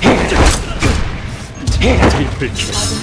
Hit! Keep pictures.